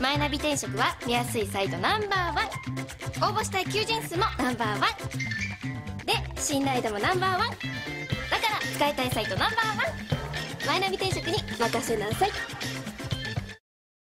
マイナビ転職は見やすいサイトナンバーワン。応募したい求人数もナンバーワン。で信頼度もナンバーワン。だから使いたいサイトナンバーワン。マイナビ転職に任せなさい。